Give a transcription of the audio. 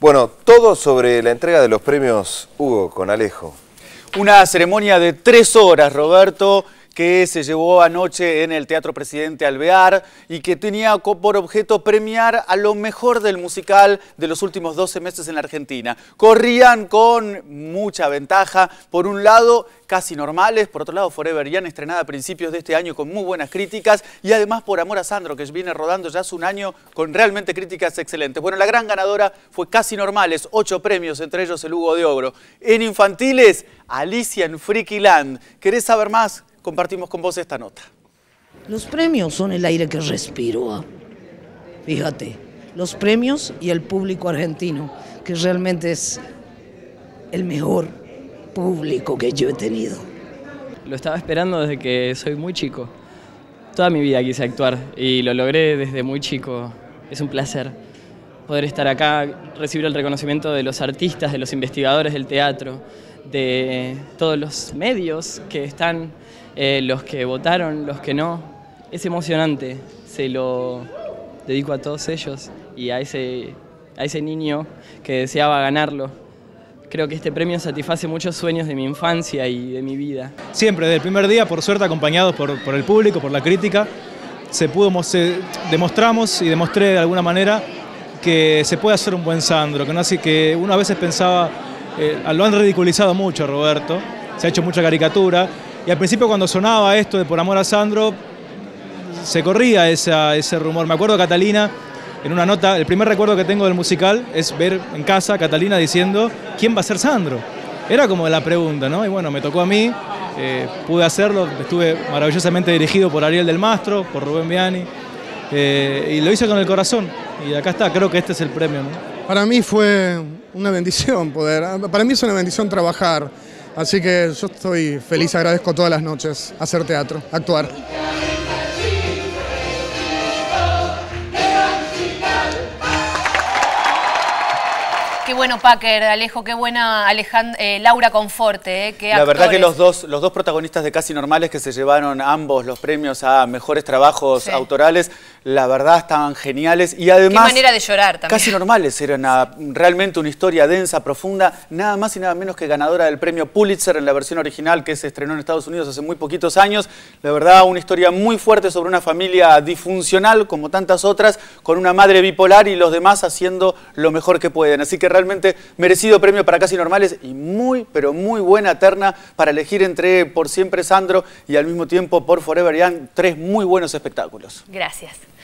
Bueno, todo sobre la entrega de los premios Hugo con Alejo. Una ceremonia de tres horas, Roberto, que se llevó anoche en el Teatro Presidente Alvear y que tenía por objeto premiar a lo mejor del musical de los últimos 12 meses en la Argentina. Corrían con mucha ventaja, por un lado casi normales, por otro lado Forever Young estrenada a principios de este año con muy buenas críticas y además por Amor a Sandro que viene rodando ya hace un año con realmente críticas excelentes. Bueno, la gran ganadora fue Casi Normales, ocho premios, entre ellos el Hugo de Ogro. En infantiles, Alicia en Freaky Land. ¿Querés saber más? Compartimos con vos esta nota. Los premios son el aire que respiro. ¿ah? Fíjate, los premios y el público argentino, que realmente es el mejor público que yo he tenido. Lo estaba esperando desde que soy muy chico. Toda mi vida quise actuar y lo logré desde muy chico. Es un placer poder estar acá, recibir el reconocimiento de los artistas, de los investigadores del teatro, de todos los medios que están eh, los que votaron, los que no. Es emocionante, se lo dedico a todos ellos y a ese, a ese niño que deseaba ganarlo. Creo que este premio satisface muchos sueños de mi infancia y de mi vida. Siempre, desde el primer día, por suerte acompañados por, el público, por la crítica, se pudo, demostramos y demostré de alguna manera que se puede hacer un buen Sandro, que, no así, que uno a veces pensaba, eh, lo han ridiculizado mucho Roberto, se ha hecho mucha caricatura, y al principio cuando sonaba esto de Por Amor a Sandro, se corría ese rumor. Me acuerdo Catalina, en una nota, el primer recuerdo que tengo del musical es ver en casa a Catalina diciendo, ¿quién va a ser Sandro? Era como la pregunta, ¿no? Y bueno, me tocó a mí, eh, pude hacerlo, estuve maravillosamente dirigido por Ariel del Mastro, por Rubén Viani, eh, y lo hice con el corazón. Y acá está, creo que este es el premio, ¿no? Para mí fue una bendición poder, para mí es una bendición trabajar Así que yo estoy feliz, agradezco todas las noches hacer teatro, actuar. Qué bueno Packer, Alejo, qué buena eh, Laura Conforte. Eh, la verdad que los dos, los dos protagonistas de Casi Normales que se llevaron ambos los premios a mejores trabajos autorales, la verdad estaban geniales y además... Qué manera de llorar también. Casi Normales, era realmente una historia densa, profunda, nada más y nada menos que ganadora del premio Pulitzer en la versión original que se estrenó en Estados Unidos hace muy poquitos años. La verdad, una historia muy fuerte sobre una familia disfuncional como tantas otras, con una madre bipolar y los demás haciendo lo mejor que pueden. Así que realmente merecido premio para Casi Normales y muy, pero muy buena terna para elegir entre Por Siempre Sandro y al mismo tiempo Por Forever Young, tres muy buenos espectáculos. Gracias.